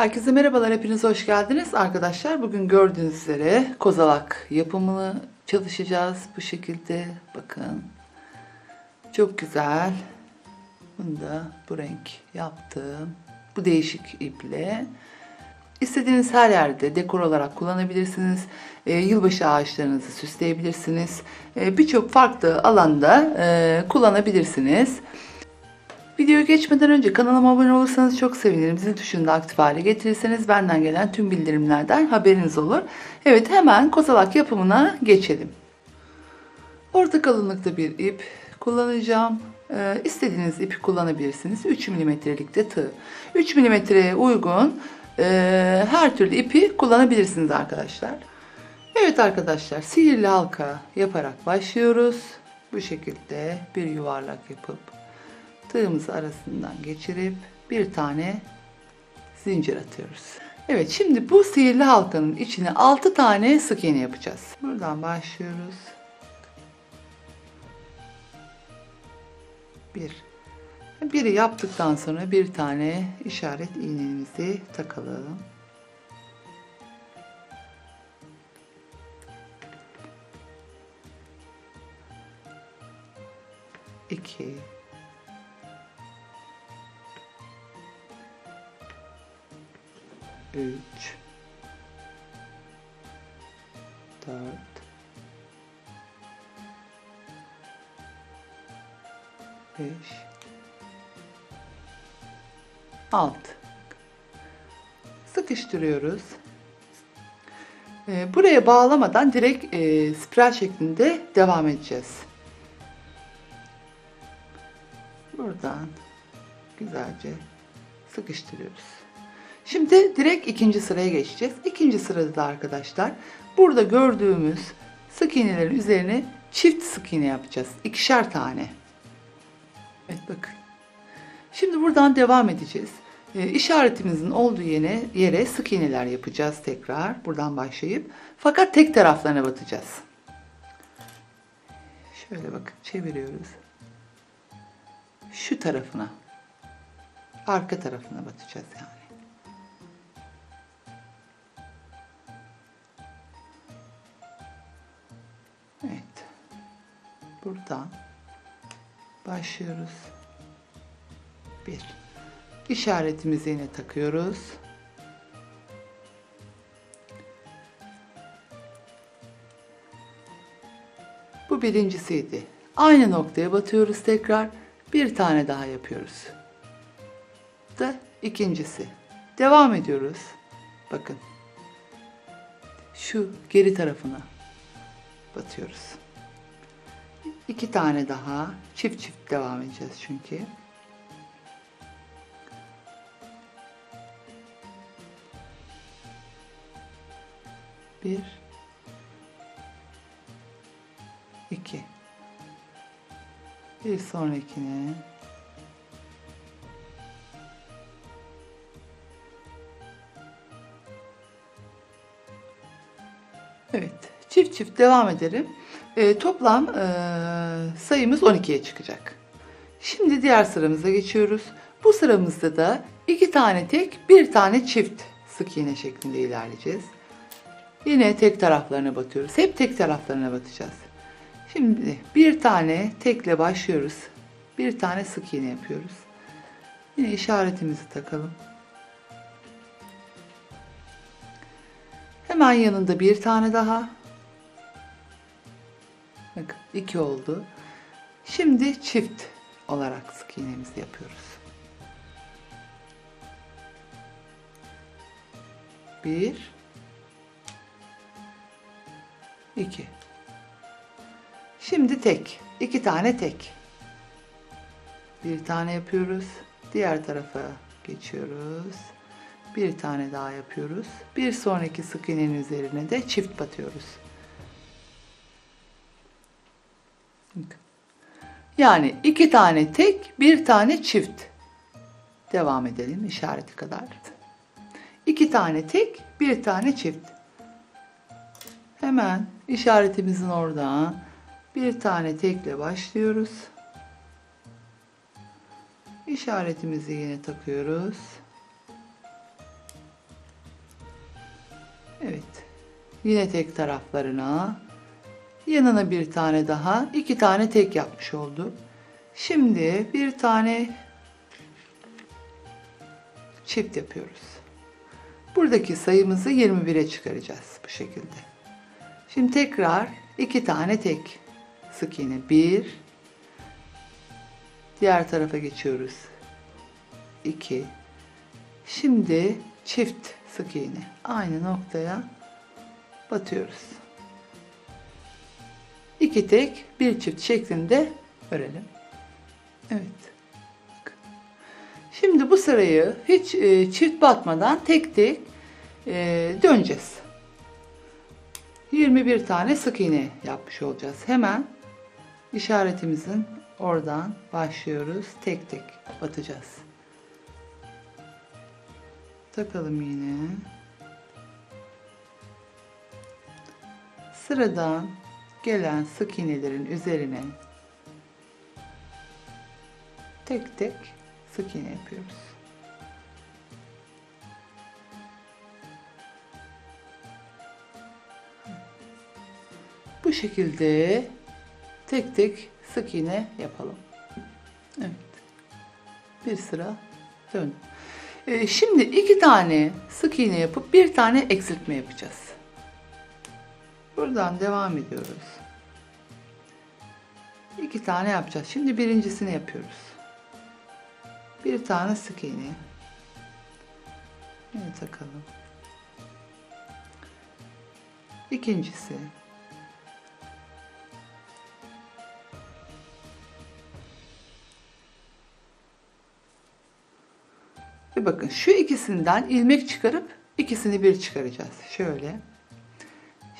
Herkese merhabalar, hepiniz hoş geldiniz. Arkadaşlar bugün gördüğünüz üzere kozalak yapımını çalışacağız. Bu şekilde bakın. Çok güzel. Bunu da bu renk yaptım. Bu değişik iple. İstediğiniz her yerde dekor olarak kullanabilirsiniz. Ee, yılbaşı ağaçlarınızı süsleyebilirsiniz. Ee, Birçok farklı alanda e, kullanabilirsiniz. Videoya geçmeden önce kanalıma abone olursanız çok sevinirim. Zil tuşunu aktif hale getirirseniz benden gelen tüm bildirimlerden haberiniz olur. Evet hemen kozalak yapımına geçelim. Orta kalınlıkta bir ip kullanacağım. Ee, istediğiniz ipi kullanabilirsiniz. 3 milimetrelik de tığ. 3 milimetreye uygun e, her türlü ipi kullanabilirsiniz arkadaşlar. Evet arkadaşlar sihirli halka yaparak başlıyoruz. Bu şekilde bir yuvarlak yapıp tığımızı arasından geçirip bir tane zincir atıyoruz. Evet şimdi bu sihirli halkanın içine 6 tane sık iğne yapacağız. Buradan başlıyoruz. Bir. Biri yaptıktan sonra bir tane işaret iğnemizi takalım. İki. Üç. Dört. Beş. Alt. Sıkıştırıyoruz. Ee, buraya bağlamadan direkt e, spiral şeklinde devam edeceğiz. Buradan güzelce sıkıştırıyoruz. Şimdi direkt ikinci sıraya geçeceğiz. İkinci sırada da arkadaşlar burada gördüğümüz sık iğnelerin üzerine çift sık iğne yapacağız. İkişer tane. Evet bakın. Şimdi buradan devam edeceğiz. E, işaretimizin olduğu yere, yere sık iğneler yapacağız tekrar. Buradan başlayıp. Fakat tek taraflarına batacağız. Şöyle bakın çeviriyoruz. Şu tarafına. Arka tarafına batacağız yani. Evet. Buradan başlıyoruz. Bir. İşaretimizi yine takıyoruz. Bu birincisiydi. Aynı noktaya batıyoruz tekrar. Bir tane daha yapıyoruz. Da ikincisi. Devam ediyoruz. Bakın. Şu geri tarafına batıyoruz. İki tane daha. Çift çift devam edeceğiz çünkü. Bir. iki. Bir sonrakine. Çift devam ederim. E, toplam e, sayımız 12'ye çıkacak. Şimdi diğer sıramıza geçiyoruz. Bu sıramızda da iki tane tek, bir tane çift sık iğne şeklinde ilerleyeceğiz. Yine tek taraflarına batıyoruz. Hep tek taraflarına batacağız. Şimdi bir tane tekle başlıyoruz. Bir tane sık iğne yapıyoruz. Yine işaretimizi takalım. Hemen yanında bir tane daha. Bakın iki oldu. Şimdi çift olarak sık iğnemizi yapıyoruz. Bir, iki. Şimdi tek. iki tane tek. Bir tane yapıyoruz. Diğer tarafa geçiyoruz. Bir tane daha yapıyoruz. Bir sonraki sık iğnenin üzerine de çift batıyoruz. Yani iki tane tek, bir tane çift. Devam edelim işareti kadar. İki tane tek, bir tane çift. Hemen işaretimizin oradan bir tane tekle başlıyoruz. İşaretimizi yine takıyoruz. Evet. Yine tek taraflarına. Yanına bir tane daha. iki tane tek yapmış oldu. Şimdi bir tane çift yapıyoruz. Buradaki sayımızı 21'e çıkaracağız bu şekilde. Şimdi tekrar iki tane tek sık iğne. Bir. Diğer tarafa geçiyoruz. 2. Şimdi çift sık iğne. Aynı noktaya batıyoruz. İki tek, bir çift şeklinde örelim. Evet. Şimdi bu sırayı hiç e, çift batmadan tek tek e, döneceğiz. 21 tane sık iğne yapmış olacağız. Hemen işaretimizin oradan başlıyoruz. Tek tek batacağız. Takalım yine. Sıradan gelen sık iğnelerin üzerine tek tek sık iğne yapıyoruz. Bu şekilde tek tek sık iğne yapalım. Evet. Bir sıra dön. Ee, şimdi iki tane sık iğne yapıp bir tane eksiltme yapacağız. Buradan devam ediyoruz. İki tane yapacağız. Şimdi birincisini yapıyoruz. Bir tane sık iğne. Yine takalım. İkincisi. Ve bakın şu ikisinden ilmek çıkarıp ikisini bir çıkaracağız. Şöyle.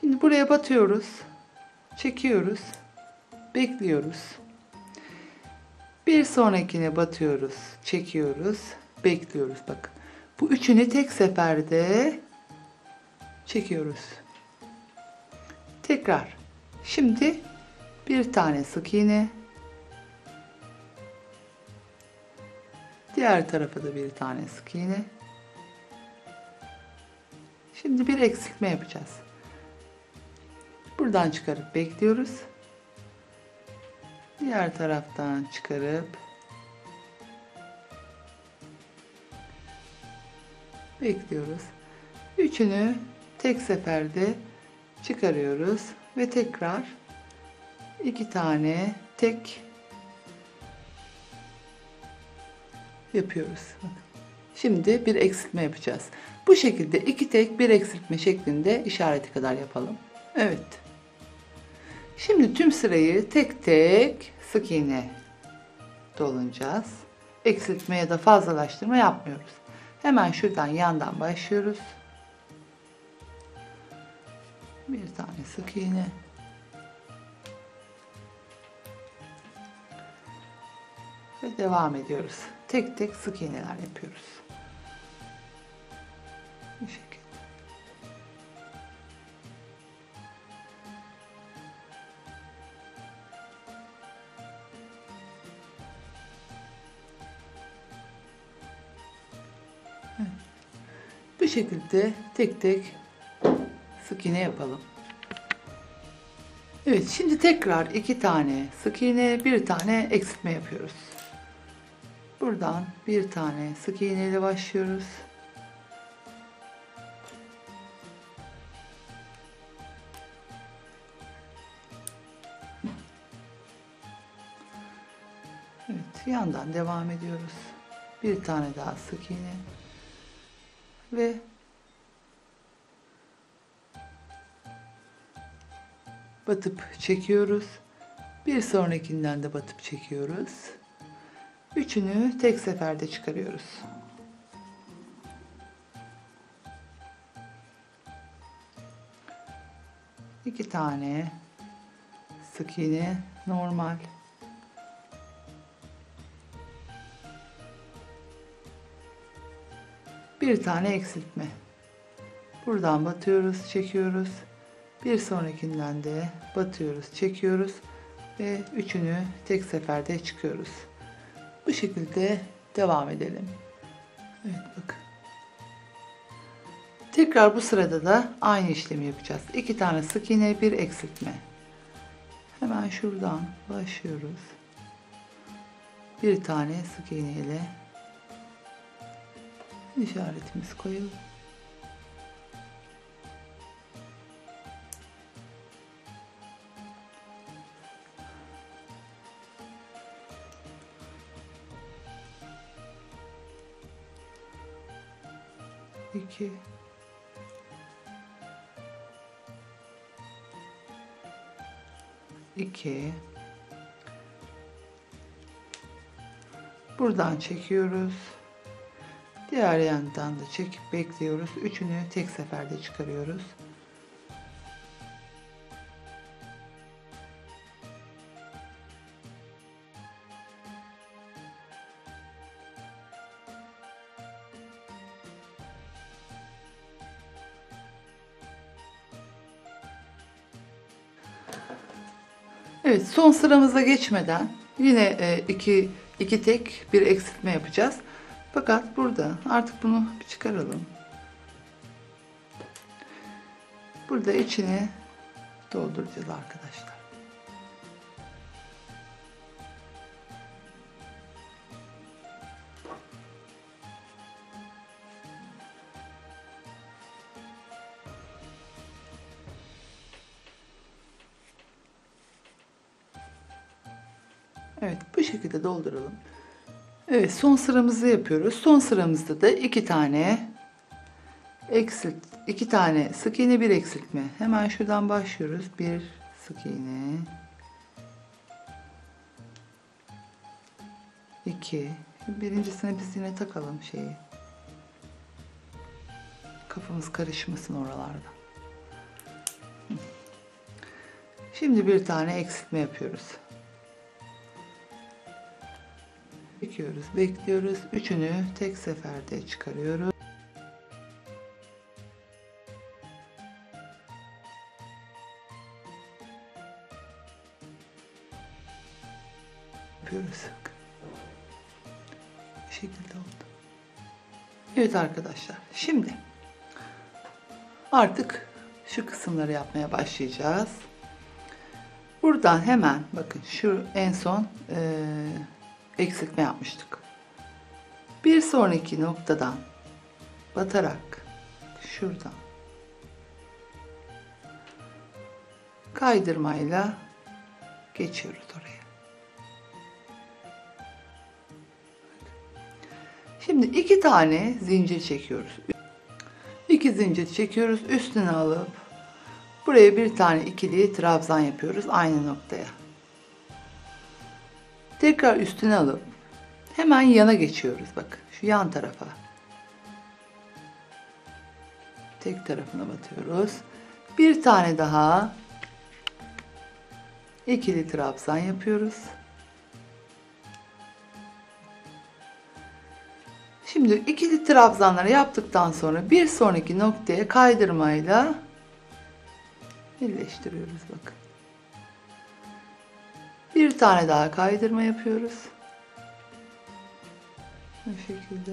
Şimdi buraya batıyoruz. Çekiyoruz. Bekliyoruz. Bir sonrakine batıyoruz. Çekiyoruz. Bekliyoruz. Bakın. Bu üçünü tek seferde çekiyoruz. Tekrar. Şimdi bir tane sık iğne. Diğer tarafa da bir tane sık iğne. Şimdi bir eksiltme yapacağız. Buradan çıkarıp bekliyoruz. Diğer taraftan çıkarıp bekliyoruz. Üçünü tek seferde çıkarıyoruz ve tekrar iki tane tek yapıyoruz. Şimdi bir eksiltme yapacağız. Bu şekilde iki tek bir eksiltme şeklinde işareti kadar yapalım. Evet. Şimdi tüm sırayı tek tek sık iğne dolunacağız. Eksiltme ya da fazlalaştırma yapmıyoruz. Hemen şuradan yandan başlıyoruz. Bir tane sık iğne. Ve devam ediyoruz. Tek tek sık iğneler yapıyoruz. Bu şekilde. Şekilde tek tek sık iğne yapalım. Evet şimdi tekrar iki tane sık iğne bir tane eksiltme yapıyoruz. Buradan bir tane sık iğne ile başlıyoruz. Evet yandan devam ediyoruz. Bir tane daha sık iğne ve batıp çekiyoruz. Bir sonrakinden de batıp çekiyoruz. Üçünü tek seferde çıkarıyoruz. İki tane sık iğne normal. Bir tane eksiltme. Buradan batıyoruz, çekiyoruz. Bir sonrakinden de batıyoruz, çekiyoruz ve üçünü tek seferde çıkıyoruz. Bu şekilde devam edelim. Evet bakın. Tekrar bu sırada da aynı işlemi yapacağız. İki tane sık iğne, bir eksiltme. Hemen şuradan başlıyoruz. Bir tane sık iğne ile işaretimizi koyalım. iki. İki. Buradan çekiyoruz diğer yandan da çekip bekliyoruz üçünü tek seferde çıkarıyoruz Evet son sıramıza geçmeden yine e, iki, iki tek bir eksiltme yapacağız. Fakat burada artık bunu bir çıkaralım. Burada içine dolduracağız arkadaşlar. Evet bu şekilde dolduralım. Evet son sıramızı yapıyoruz. Son sıramızda da iki tane eksilt, iki tane sık iğne bir eksiltme. Hemen şuradan başlıyoruz. Bir sık iğne. iki. Birincisine biz yine takalım şeyi. Kafamız karışmasın oralarda. Şimdi bir tane eksiltme yapıyoruz. Çekiyoruz, bekliyoruz. Üçünü tek seferde çıkarıyoruz. Yapıyoruz. Bu şekilde oldu. Evet arkadaşlar, şimdi artık şu kısımları yapmaya başlayacağız. Buradan hemen bakın şu en son eee eksiltme yapmıştık. Bir sonraki noktadan batarak şuradan kaydırmayla geçiyoruz oraya. Şimdi iki tane zincir çekiyoruz. İki zincir çekiyoruz. Üstüne alıp buraya bir tane ikili trabzan yapıyoruz aynı noktaya. Tekrar üstüne alıp hemen yana geçiyoruz. Bak şu yan tarafa. Tek tarafına batıyoruz. Bir tane daha ikili trabzan yapıyoruz. Şimdi ikili trabzanları yaptıktan sonra bir sonraki noktaya kaydırmayla birleştiriyoruz bakın. Bir tane daha kaydırma yapıyoruz. Bu şekilde.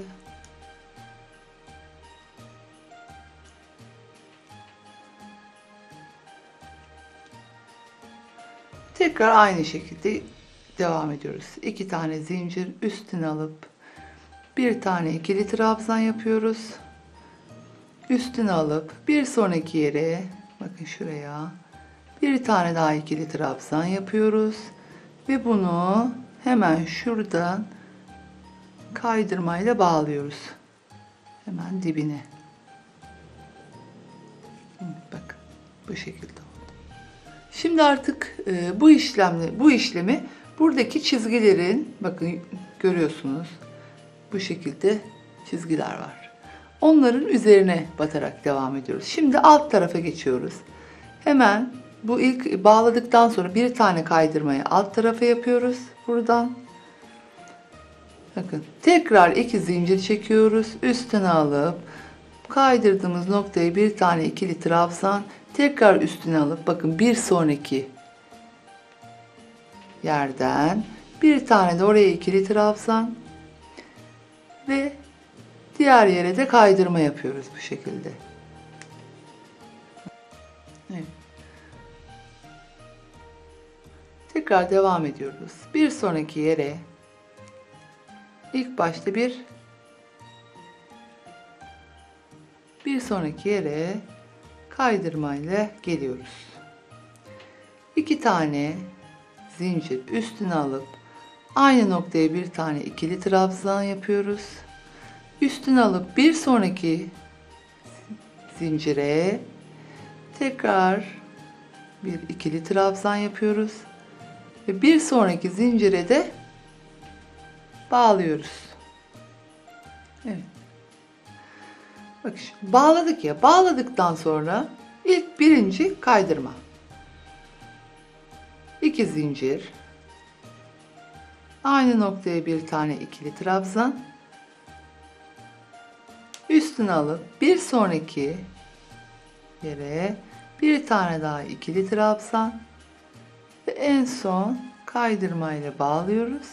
Tekrar aynı şekilde devam ediyoruz. İki tane zincir üstüne alıp bir tane ikili trabzan yapıyoruz. Üstüne alıp bir sonraki yere bakın şuraya bir tane daha ikili trabzan yapıyoruz. Ve bunu hemen şuradan kaydırmayla bağlıyoruz. Hemen dibine. Bak bu şekilde oldu. Şimdi artık e, bu işlemle bu işlemi buradaki çizgilerin bakın görüyorsunuz bu şekilde çizgiler var. Onların üzerine batarak devam ediyoruz. Şimdi alt tarafa geçiyoruz. Hemen bu ilk bağladıktan sonra bir tane kaydırmayı alt tarafa yapıyoruz buradan. Bakın tekrar iki zincir çekiyoruz. Üstüne alıp kaydırdığımız noktaya bir tane ikili trabzan tekrar üstüne alıp bakın bir sonraki yerden bir tane de oraya ikili trabzan ve diğer yere de kaydırma yapıyoruz bu şekilde. Tekrar devam ediyoruz. Bir sonraki yere ilk başta bir bir sonraki yere kaydırmayla geliyoruz. İki tane zincir üstüne alıp aynı noktaya bir tane ikili trabzan yapıyoruz. Üstüne alıp bir sonraki zincire tekrar bir ikili trabzan yapıyoruz ve bir sonraki zincire de bağlıyoruz. Evet. Bak şimdi bağladık ya. Bağladıktan sonra ilk birinci kaydırma. İki zincir. Aynı noktaya bir tane ikili trabzan. Üstüne alıp bir sonraki yere bir tane daha ikili trabzan ve en son kaydırma ile bağlıyoruz.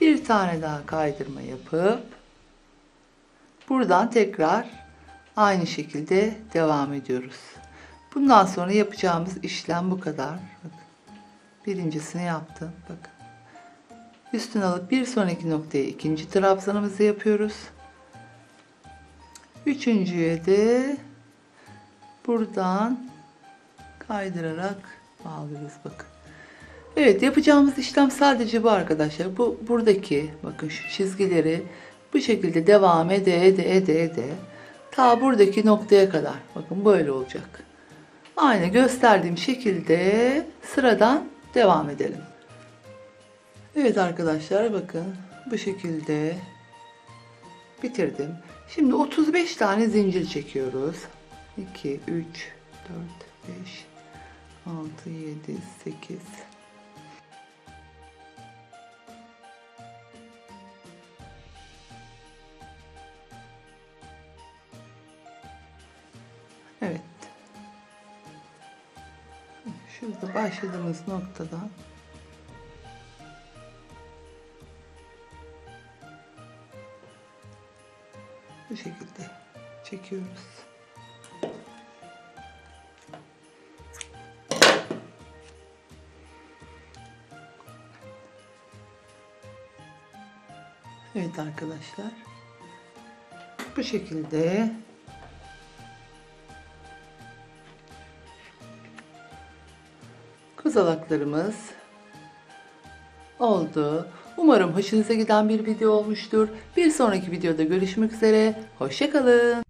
Bir tane daha kaydırma yapıp buradan tekrar aynı şekilde devam ediyoruz. Bundan sonra yapacağımız işlem bu kadar. Bakın. Birincisini yaptım. Bakın. Üstüne alıp bir sonraki noktaya ikinci trabzanımızı yapıyoruz. Üçüncüye de buradan kaydırarak bağlıyoruz bakın. Evet yapacağımız işlem sadece bu arkadaşlar. Bu buradaki bakın şu çizgileri bu şekilde devam ede ede ede ede ta buradaki noktaya kadar. Bakın böyle olacak. Aynı gösterdiğim şekilde sıradan devam edelim. Evet arkadaşlar bakın bu şekilde bitirdim. Şimdi 35 tane zincir çekiyoruz. 2, 3, 4, 5, 6, 7, 8. Evet. Şurada başladığımız noktadan bu şekilde çekiyoruz. Evet arkadaşlar. Bu şekilde kozalaklarımız oldu. Umarım hoşunuza giden bir video olmuştur. Bir sonraki videoda görüşmek üzere. Hoşçakalın.